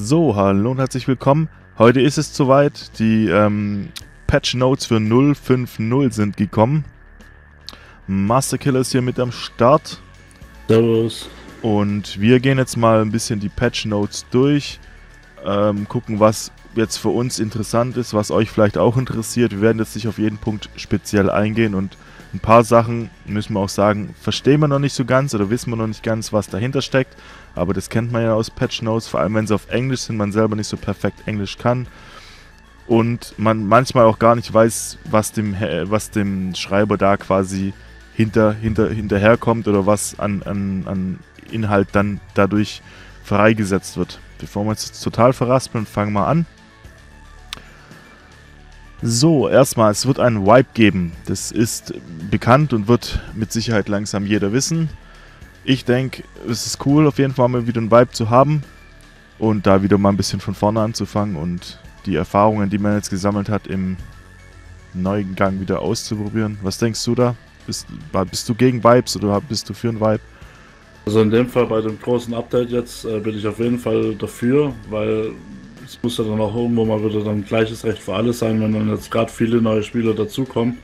So, hallo und herzlich willkommen. Heute ist es soweit. Die ähm, Patch Notes für 050 sind gekommen. Master Killer ist hier mit am Start. Servus. Und wir gehen jetzt mal ein bisschen die Patch Notes durch. Ähm, gucken, was jetzt für uns interessant ist, was euch vielleicht auch interessiert. Wir werden jetzt nicht auf jeden Punkt speziell eingehen und ein paar Sachen, müssen wir auch sagen, verstehen wir noch nicht so ganz oder wissen wir noch nicht ganz, was dahinter steckt. Aber das kennt man ja aus Patch Notes, vor allem wenn sie auf Englisch sind, man selber nicht so perfekt Englisch kann. Und man manchmal auch gar nicht weiß, was dem, was dem Schreiber da quasi hinter, hinter, hinterherkommt oder was an, an, an Inhalt dann dadurch freigesetzt wird. Bevor wir jetzt total verraspeln, fangen wir an. So, erstmal, es wird einen Wipe geben. Das ist bekannt und wird mit Sicherheit langsam jeder wissen. Ich denke, es ist cool, auf jeden Fall mal wieder einen Vibe zu haben und da wieder mal ein bisschen von vorne anzufangen und die Erfahrungen, die man jetzt gesammelt hat, im neuen Gang wieder auszuprobieren. Was denkst du da? Bist, bist du gegen Vibes oder bist du für einen Vibe? Also in dem Fall bei dem großen Update jetzt äh, bin ich auf jeden Fall dafür, weil es muss ja dann auch irgendwo mal wieder dann gleiches Recht für alle sein, wenn dann jetzt gerade viele neue Spieler dazukommen.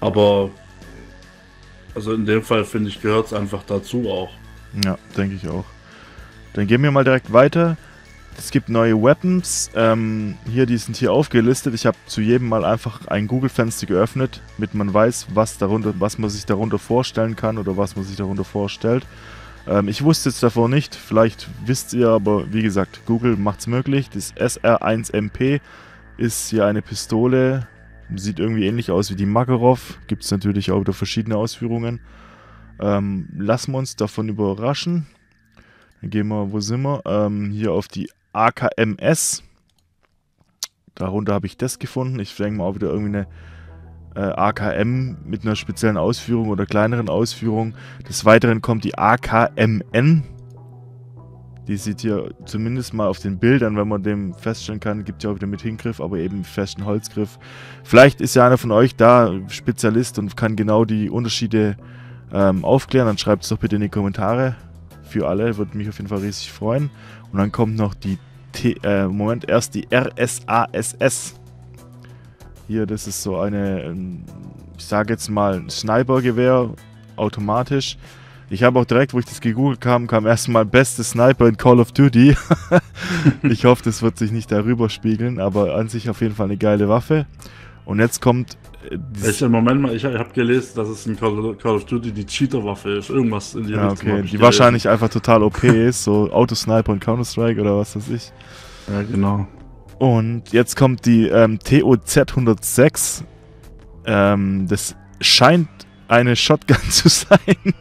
Aber also in dem Fall finde ich, gehört es einfach dazu auch. Ja, denke ich auch. Dann gehen wir mal direkt weiter. Es gibt neue Weapons. Ähm, hier, die sind hier aufgelistet. Ich habe zu jedem mal einfach ein Google-Fenster geöffnet, damit man weiß, was, darunter, was man sich darunter vorstellen kann oder was man sich darunter vorstellt. Ähm, ich wusste es davor nicht, vielleicht wisst ihr, aber wie gesagt, Google macht es möglich. Das SR1MP ist hier eine Pistole, sieht irgendwie ähnlich aus wie die Makarov. Gibt es natürlich auch wieder verschiedene Ausführungen. Ähm, lassen wir uns davon überraschen. Dann gehen wir, wo sind wir? Ähm, hier auf die AKMS. Darunter habe ich das gefunden. Ich denke mal auch wieder irgendwie eine äh, AKM mit einer speziellen Ausführung oder kleineren Ausführung. Des Weiteren kommt die AKMN. Die sieht hier zumindest mal auf den Bildern, wenn man dem feststellen kann, gibt ja auch wieder mit Hingriff, aber eben festen Holzgriff. Vielleicht ist ja einer von euch da Spezialist und kann genau die Unterschiede ähm, aufklären. Dann schreibt es doch bitte in die Kommentare. Für alle, würde mich auf jeden Fall riesig freuen. Und dann kommt noch die T äh, Moment, erst die RSASS. Hier, das ist so eine, ähm, ich sage jetzt mal, Sniper-Gewehr, automatisch. Ich habe auch direkt, wo ich das gegoogelt kam, kam erstmal beste Sniper in Call of Duty. ich hoffe, das wird sich nicht darüber spiegeln, aber an sich auf jeden Fall eine geile Waffe. Und jetzt kommt. Äh, ich, Moment mal, ich, ich habe gelesen, dass es in Call, Call of Duty die Cheater-Waffe ist. Irgendwas in die ja, Richtung. Okay, die gelesen. wahrscheinlich einfach total OP ist, so Autosniper und Counter-Strike oder was weiß ich. Ja, genau. Und jetzt kommt die ähm, TOZ 106. Ähm, das scheint eine Shotgun zu sein.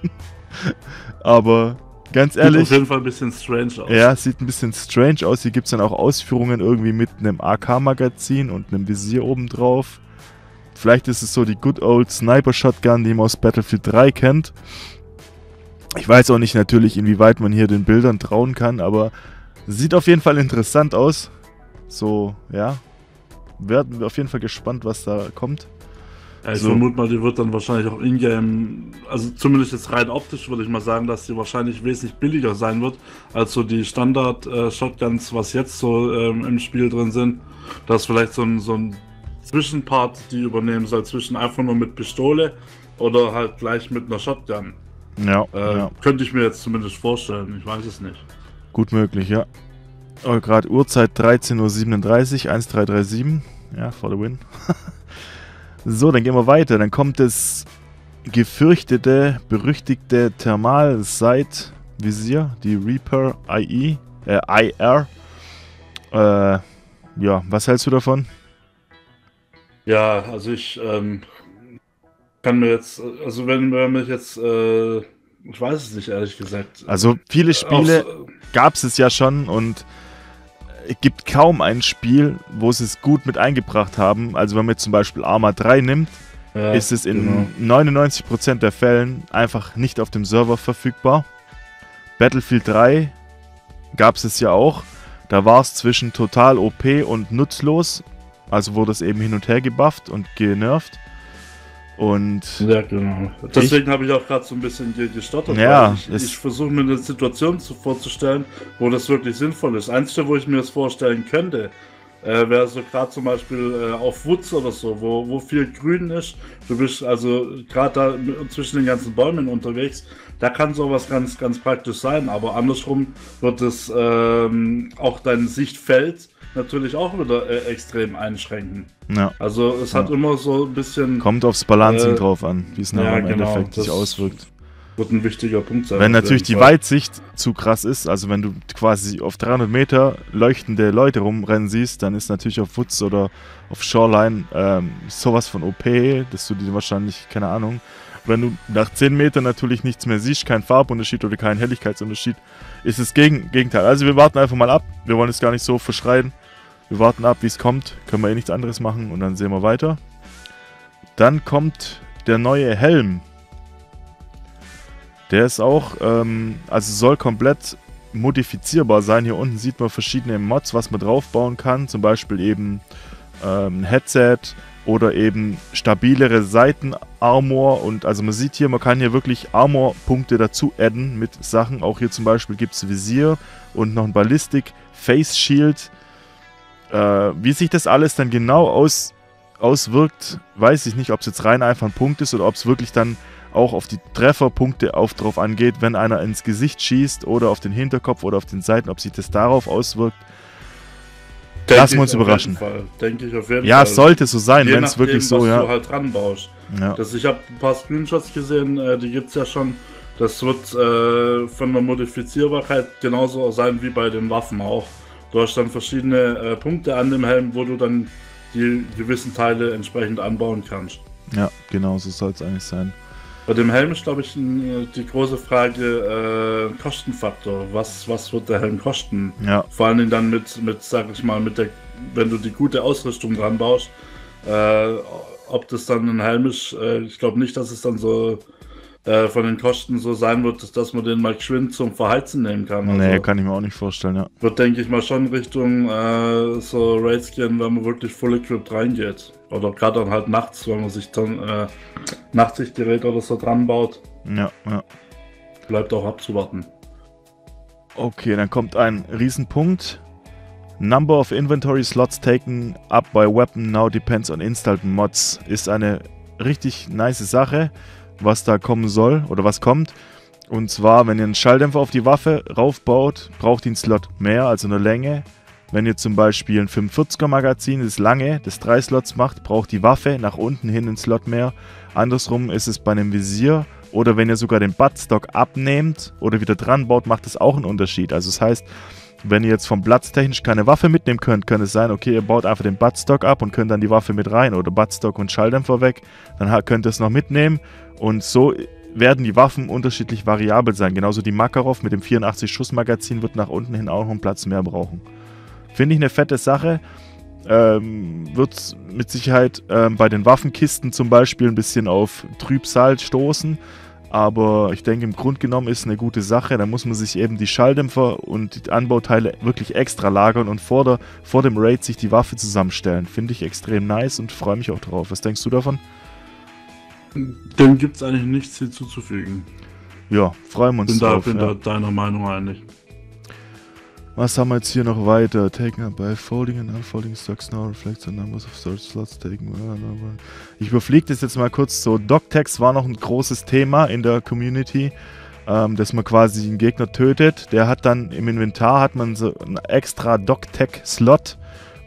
Aber ganz ehrlich. Sieht auf jeden Fall ein bisschen strange aus. Ja, sieht ein bisschen strange aus. Hier gibt es dann auch Ausführungen irgendwie mit einem AK-Magazin und einem Visier obendrauf. Vielleicht ist es so die Good Old Sniper Shotgun, die man aus Battlefield 3 kennt. Ich weiß auch nicht natürlich, inwieweit man hier den Bildern trauen kann, aber sieht auf jeden Fall interessant aus. So, ja. Werden wir auf jeden Fall gespannt, was da kommt. Ja, ich so. vermute mal, die wird dann wahrscheinlich auch in-game, also zumindest jetzt rein optisch würde ich mal sagen, dass die wahrscheinlich wesentlich billiger sein wird, als so die Standard-Shotguns, äh, was jetzt so ähm, im Spiel drin sind. Das ist vielleicht so ein, so ein Zwischenpart, die übernehmen soll, zwischen einfach nur mit Pistole oder halt gleich mit einer Shotgun. Ja, äh, ja. Könnte ich mir jetzt zumindest vorstellen, ich weiß es nicht. Gut möglich, ja. Oh, gerade Uhrzeit 13.37 Uhr, 1337. Ja, for the win. so, dann gehen wir weiter. Dann kommt das gefürchtete, berüchtigte Thermal-Sight-Visier, die Reaper IE, äh, IR. Äh, ja, was hältst du davon? Ja, also ich ähm, kann mir jetzt, also wenn, wenn mich jetzt, äh, ich weiß es nicht ehrlich gesagt. Also viele Spiele gab es ja schon und es gibt kaum ein Spiel, wo sie es gut mit eingebracht haben. Also wenn man jetzt zum Beispiel Arma 3 nimmt, ja, ist es in genau. 99% der Fällen einfach nicht auf dem Server verfügbar. Battlefield 3 gab es es ja auch. Da war es zwischen total OP und nutzlos. Also wurde es eben hin und her gebufft und genervt. Und ja, genau. Deswegen habe ich auch gerade so ein bisschen gestottert. Ja, ich, ich versuche mir eine Situation zu, vorzustellen, wo das wirklich sinnvoll ist. Einzige, wo ich mir das vorstellen könnte, äh, wäre so gerade zum Beispiel äh, auf Woods oder so, wo, wo viel Grün ist. Du bist also gerade da zwischen den ganzen Bäumen unterwegs. Da kann sowas ganz, ganz praktisch sein, aber andersrum wird es ähm, auch dein Sichtfeld natürlich auch wieder äh, extrem einschränken. Ja. Also es hat ja. immer so ein bisschen. Kommt aufs Balancing äh, drauf an, wie es ja, im genau, Endeffekt sich auswirkt wird ein wichtiger Punkt sein. Wenn natürlich die Weitsicht zu krass ist, also wenn du quasi auf 300 Meter leuchtende Leute rumrennen siehst, dann ist natürlich auf Woods oder auf Shoreline ähm, sowas von OP, dass du dir wahrscheinlich, keine Ahnung, wenn du nach 10 Metern natürlich nichts mehr siehst, keinen Farbunterschied oder keinen Helligkeitsunterschied, ist das Gegen Gegenteil. Also wir warten einfach mal ab, wir wollen es gar nicht so verschreien. Wir warten ab, wie es kommt, können wir eh nichts anderes machen und dann sehen wir weiter. Dann kommt der neue Helm der ist auch, ähm, also soll komplett modifizierbar sein. Hier unten sieht man verschiedene Mods, was man draufbauen kann. Zum Beispiel eben ähm, Headset oder eben stabilere Seitenarmor. Und also man sieht hier, man kann hier wirklich Armor-Punkte dazu adden mit Sachen. Auch hier zum Beispiel gibt es Visier und noch ein Ballistik, Face Shield. Äh, wie sich das alles dann genau aus, auswirkt, weiß ich nicht, ob es jetzt rein einfach ein Punkt ist oder ob es wirklich dann auch auf die Trefferpunkte auf drauf angeht, wenn einer ins Gesicht schießt oder auf den Hinterkopf oder auf den Seiten, ob sich das darauf auswirkt. Denk Lassen wir uns überraschen. Denke ich auf jeden ja, Fall. Ja, sollte so sein, wenn es wirklich so, was ja. du halt. Ja. Das, ich habe ein paar Screenshots gesehen, äh, die gibt es ja schon. Das wird äh, von der Modifizierbarkeit genauso sein wie bei den Waffen auch. Du hast dann verschiedene äh, Punkte an dem Helm, wo du dann die gewissen Teile entsprechend anbauen kannst. Ja, genau, so soll es eigentlich sein. Bei dem Helm ist, glaube ich, die große Frage äh, Kostenfaktor. Was, was wird der Helm kosten? Ja. Vor allen Dingen dann mit, mit, sag ich mal, mit der, wenn du die gute Ausrüstung dran baust. Äh, ob das dann ein Helm ist, äh, ich glaube nicht, dass es dann so äh, von den Kosten so sein wird, dass man den mal geschwind zum Verheizen nehmen kann. Also nee, kann ich mir auch nicht vorstellen, ja. Wird, denke ich mal, schon Richtung äh, so Raids gehen, wenn man wirklich full equipped reingeht. Oder gerade dann halt nachts, wenn man sich dann äh, Nachtsichtgerät oder so dran baut. Ja, ja. Bleibt auch abzuwarten. Okay, dann kommt ein Riesenpunkt. Number of inventory slots taken up by weapon now depends on installed mods. Ist eine richtig nice Sache, was da kommen soll oder was kommt. Und zwar, wenn ihr einen Schalldämpfer auf die Waffe raufbaut, braucht ihr einen Slot mehr, also eine Länge. Wenn ihr zum Beispiel ein 45er Magazin, das lange, das drei Slots macht, braucht die Waffe nach unten hin einen Slot mehr. Andersrum ist es bei einem Visier oder wenn ihr sogar den Buttstock abnehmt oder wieder dran baut, macht das auch einen Unterschied. Also das heißt, wenn ihr jetzt vom Platz technisch keine Waffe mitnehmen könnt, könnte es sein, okay, ihr baut einfach den Buttstock ab und könnt dann die Waffe mit rein oder Buttstock und Schalldämpfer weg. Dann könnt ihr es noch mitnehmen und so werden die Waffen unterschiedlich variabel sein. Genauso die Makarov mit dem 84 Schuss Magazin wird nach unten hin auch noch einen Platz mehr brauchen. Finde ich eine fette Sache. Ähm, wird mit Sicherheit ähm, bei den Waffenkisten zum Beispiel ein bisschen auf Trübsal stoßen. Aber ich denke, im Grunde genommen ist es eine gute Sache. Da muss man sich eben die Schalldämpfer und die Anbauteile wirklich extra lagern und vor, der, vor dem Raid sich die Waffe zusammenstellen. Finde ich extrem nice und freue mich auch drauf. Was denkst du davon? Dem gibt es eigentlich nichts hinzuzufügen. Ja, freuen wir uns bin drauf. Ich bin ja. da deiner Meinung eigentlich. Was haben wir jetzt hier noch weiter? Taken up by folding and unfolding stocks now reflects the numbers of storage slots taken. Ich überfliege das jetzt mal kurz so. Doctex war noch ein großes Thema in der Community, ähm, dass man quasi einen Gegner tötet. Der hat dann im Inventar hat man so einen extra Doctech-Slot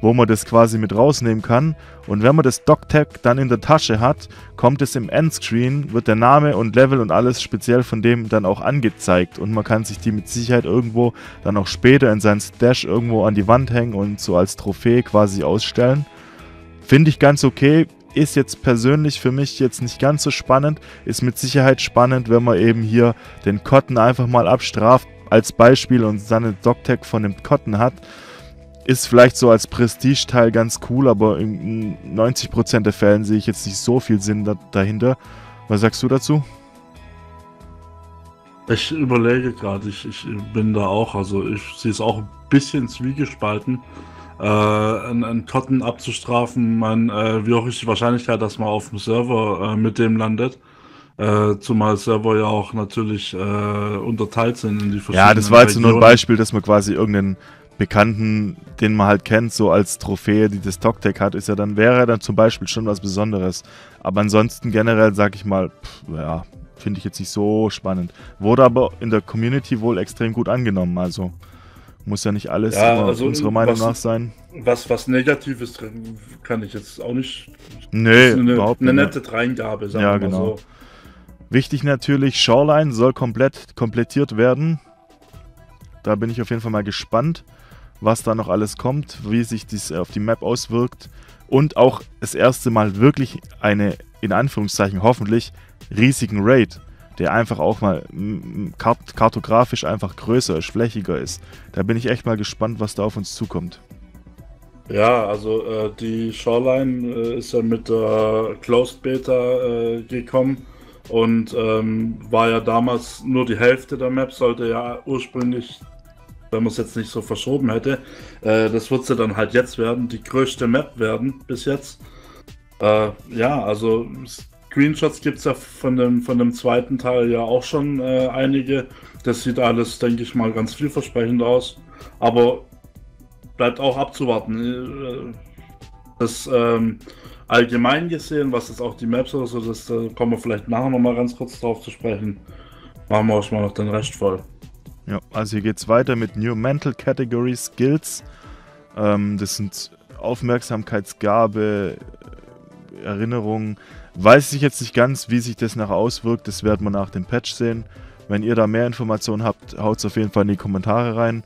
wo man das quasi mit rausnehmen kann. Und wenn man das DocTag dann in der Tasche hat, kommt es im Endscreen, wird der Name und Level und alles speziell von dem dann auch angezeigt. Und man kann sich die mit Sicherheit irgendwo dann auch später in seinen Stash irgendwo an die Wand hängen und so als Trophäe quasi ausstellen. Finde ich ganz okay. Ist jetzt persönlich für mich jetzt nicht ganz so spannend. Ist mit Sicherheit spannend, wenn man eben hier den Cotton einfach mal abstraft als Beispiel und seine DocTag von dem Cotton hat ist vielleicht so als Prestige-Teil ganz cool, aber in 90% der Fällen sehe ich jetzt nicht so viel Sinn da dahinter. Was sagst du dazu? Ich überlege gerade, ich, ich bin da auch, also ich sehe es auch ein bisschen zwiegespalten. äh, einen, Cotton abzustrafen, man, äh, wie hoch ist die Wahrscheinlichkeit, dass man auf dem Server äh, mit dem landet? Äh, zumal Server ja auch natürlich äh, unterteilt sind in die verschiedenen Ja, das war jetzt nur ein Beispiel, dass man quasi irgendeinen Bekannten, den man halt kennt, so als Trophäe, die das TokTech hat, ist ja dann, wäre dann zum Beispiel schon was Besonderes. Aber ansonsten generell, sag ich mal, pff, ja, finde ich jetzt nicht so spannend. Wurde aber in der Community wohl extrem gut angenommen, also muss ja nicht alles ja, also unserer Meinung was, nach sein. Was, was Negatives drin kann ich jetzt auch nicht. Nee, eine, überhaupt nicht. Eine nette Dreingabe, sagen ja, wir genau. so. Wichtig natürlich, Shoreline soll komplett komplettiert werden. Da bin ich auf jeden Fall mal gespannt, was da noch alles kommt, wie sich dies auf die Map auswirkt. Und auch das erste Mal wirklich eine, in Anführungszeichen hoffentlich, riesigen Raid, der einfach auch mal kart kartografisch einfach größer ist, flächiger ist. Da bin ich echt mal gespannt, was da auf uns zukommt. Ja, also äh, die Shoreline äh, ist ja mit der Closed Beta äh, gekommen und ähm, war ja damals nur die Hälfte der Map, sollte ja ursprünglich, wenn man es jetzt nicht so verschoben hätte, äh, das wird sie dann halt jetzt werden, die größte Map werden bis jetzt. Äh, ja, also Screenshots gibt es ja von dem, von dem zweiten Teil ja auch schon äh, einige. Das sieht alles, denke ich mal, ganz vielversprechend aus. Aber bleibt auch abzuwarten. Äh, das ähm, allgemein gesehen, was ist auch die Maps oder so, das da kommen wir vielleicht nachher nochmal ganz kurz drauf zu sprechen. Machen wir euch mal noch den Rest voll. Ja, also hier geht es weiter mit New Mental Category Skills. Ähm, das sind Aufmerksamkeitsgabe, Erinnerungen. Weiß ich jetzt nicht ganz, wie sich das nachher auswirkt. Das werden wir nach dem Patch sehen. Wenn ihr da mehr Informationen habt, haut es auf jeden Fall in die Kommentare rein.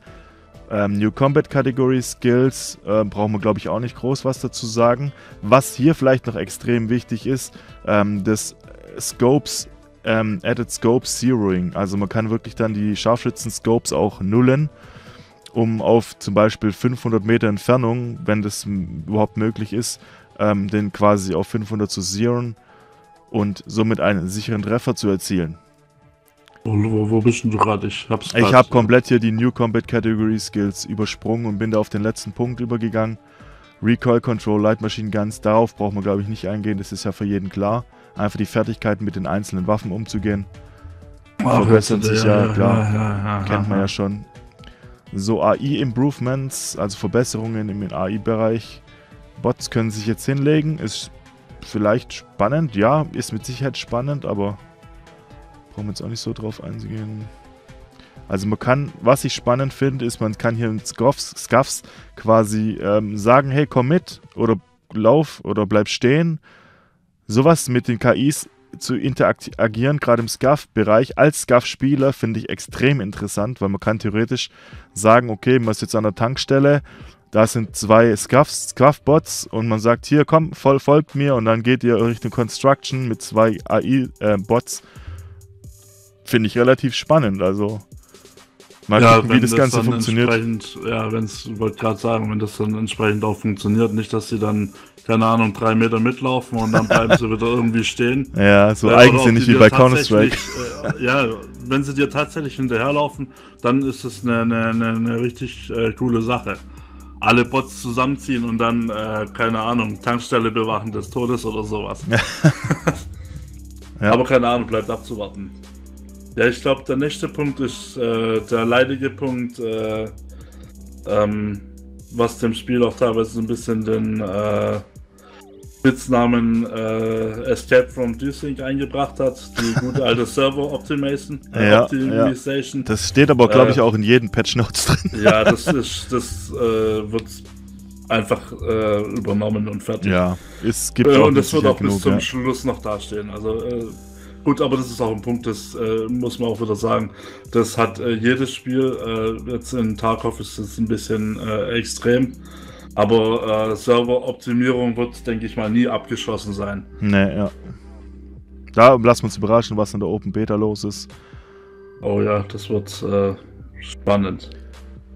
Ähm, New Combat Category Skills äh, brauchen wir, glaube ich, auch nicht groß was dazu sagen. Was hier vielleicht noch extrem wichtig ist, ähm, das Scopes, ähm, Added Scope Zeroing. Also man kann wirklich dann die Scharfschützen-Scopes auch nullen, um auf zum Beispiel 500 Meter Entfernung, wenn das überhaupt möglich ist, ähm, den quasi auf 500 zu zeroen und somit einen sicheren Treffer zu erzielen. Wo, wo bist du gerade? Ich hab's Ich habe komplett hier die New Combat Category Skills übersprungen und bin da auf den letzten Punkt übergegangen. Recoil Control, Light Machine Guns, darauf braucht man glaube ich nicht eingehen, das ist ja für jeden klar. Einfach die Fertigkeiten mit den einzelnen Waffen umzugehen. Ach, Verbessert sich ja, ja klar. Ja, ja, kennt man ja schon. So AI-Improvements, also Verbesserungen im AI-Bereich. Bots können sich jetzt hinlegen, ist vielleicht spannend, ja, ist mit Sicherheit spannend, aber brauchen wir jetzt auch nicht so drauf eingehen. Also man kann, was ich spannend finde, ist, man kann hier in Scuffs, Scuffs quasi ähm, sagen, hey, komm mit oder lauf oder bleib stehen. Sowas mit den KIs zu interagieren, gerade im Scuff-Bereich, als Scuff-Spieler finde ich extrem interessant, weil man kann theoretisch sagen, okay, man ist jetzt an der Tankstelle, da sind zwei Scuff-Bots und man sagt, hier, komm, voll, folgt mir und dann geht ihr Richtung Construction mit zwei AI-Bots. Äh, finde ich relativ spannend. Also mal ja, gucken, wie das, das Ganze funktioniert. Ja, wenn es, wollte gerade sagen, wenn das dann entsprechend auch funktioniert, nicht, dass sie dann, keine Ahnung, drei Meter mitlaufen und dann bleiben sie wieder irgendwie stehen. Ja, so ja, eigensinnig wie bei Counter-Strike. Äh, ja, wenn sie dir tatsächlich hinterherlaufen, dann ist es eine, eine, eine, eine richtig äh, coole Sache. Alle Bots zusammenziehen und dann, äh, keine Ahnung, Tankstelle bewachen des Todes oder sowas. ja. Aber keine Ahnung, bleibt abzuwarten. Ja, ich glaube, der nächste Punkt ist äh, der leidige Punkt, äh, ähm, was dem Spiel auch teilweise ein bisschen den äh, Spitznamen äh, Escape from Desync eingebracht hat, die gute alte Server Optimation, äh, ja, Optimization. Ja. Das steht aber, glaube ich, äh, auch in jedem Patch Notes drin. ja, das ist, das wird einfach übernommen und fertig. Ja, es gibt äh, auch Und das wird auch genug, bis zum ja. Schluss noch dastehen. Also Gut, aber das ist auch ein Punkt, das äh, muss man auch wieder sagen. Das hat äh, jedes Spiel, äh, jetzt in Tarkov ist es ein bisschen äh, extrem, aber äh, Serveroptimierung wird, denke ich mal, nie abgeschlossen sein. Nee, ja. Da lassen wir uns überraschen, was in der Open Beta los ist. Oh ja, das wird äh, spannend.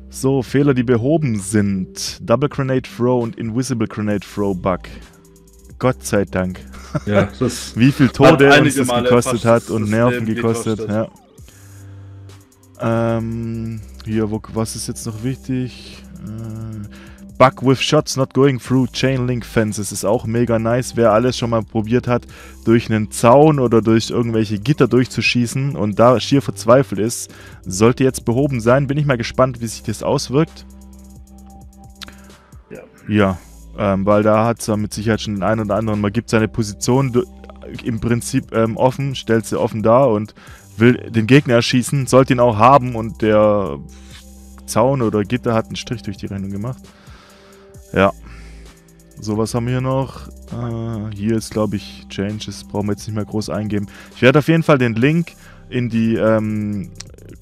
So, Fehler, die behoben sind. Double Grenade Throw und Invisible Grenade Throw Bug. Gott sei Dank. Ja, Wie viel Tode uns das Male gekostet hat und Nerven gekostet. gekostet. Ja. Ähm, hier, wo, was ist jetzt noch wichtig? Äh, Bug with shots not going through chain link fences ist auch mega nice. Wer alles schon mal probiert hat, durch einen Zaun oder durch irgendwelche Gitter durchzuschießen und da schier verzweifelt ist, sollte jetzt behoben sein. Bin ich mal gespannt, wie sich das auswirkt. Ja. Ja, ähm, weil da hat es mit Sicherheit schon den einen oder anderen. Man gibt seine Position im Prinzip ähm, offen, stellt sie offen dar und will den Gegner erschießen, sollte ihn auch haben und der Zaun oder Gitter hat einen Strich durch die Rechnung gemacht. Ja. So, was haben wir hier noch? Äh, hier ist, glaube ich, Changes. Brauchen wir jetzt nicht mehr groß eingeben. Ich werde auf jeden Fall den Link in die ähm,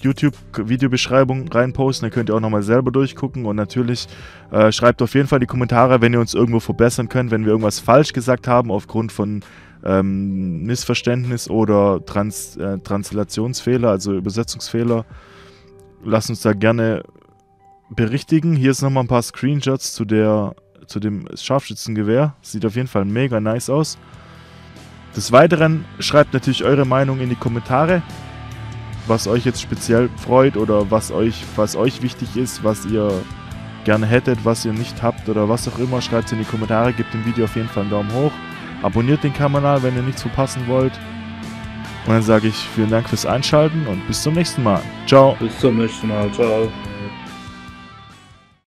YouTube-Videobeschreibung reinposten. Da könnt ihr auch nochmal selber durchgucken. Und natürlich äh, schreibt auf jeden Fall in die Kommentare, wenn ihr uns irgendwo verbessern könnt, wenn wir irgendwas falsch gesagt haben aufgrund von ähm, Missverständnis oder Trans äh, Translationsfehler, also Übersetzungsfehler. Lasst uns da gerne berichtigen. Hier ist nochmal ein paar Screenshots zu, der, zu dem Scharfschützengewehr. Sieht auf jeden Fall mega nice aus. Des Weiteren schreibt natürlich eure Meinung in die Kommentare, was euch jetzt speziell freut oder was euch, was euch wichtig ist, was ihr gerne hättet, was ihr nicht habt oder was auch immer. Schreibt es in die Kommentare, gebt dem Video auf jeden Fall einen Daumen hoch. Abonniert den Kanal, wenn ihr nichts verpassen wollt. Und dann sage ich vielen Dank fürs Einschalten und bis zum nächsten Mal. Ciao. Bis zum nächsten Mal. Ciao.